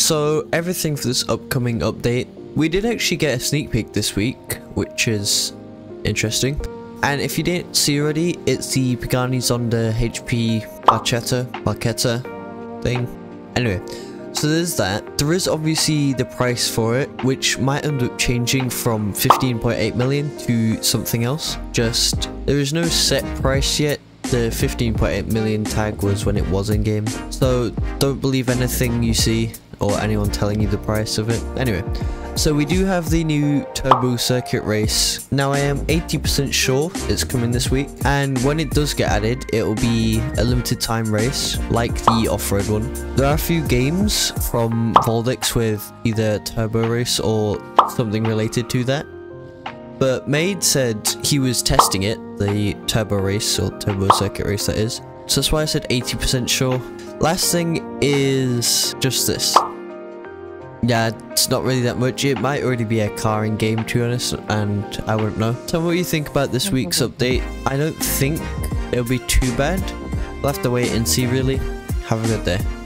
So everything for this upcoming update, we did actually get a sneak peek this week, which is interesting. And if you didn't see already, it's the Pagani Zonda HP Barchetta, Barchetta thing. Anyway, so there's that. There is obviously the price for it, which might end up changing from 15.8 million to something else. Just, there is no set price yet. The 15.8 million tag was when it was in game. So don't believe anything you see or anyone telling you the price of it. Anyway, so we do have the new Turbo Circuit Race. Now I am 80% sure it's coming this week. And when it does get added, it will be a limited time race, like the off-road one. There are a few games from Voldex with either Turbo Race or something related to that. But Made said he was testing it, the Turbo Race, or Turbo Circuit Race that is. So that's why I said 80% sure. Last thing is just this. Yeah, it's not really that much. It might already be a car in game to be honest, and I wouldn't know. Tell me what you think about this week's update. I don't think it'll be too bad. We'll have to wait and see really. Have a good day.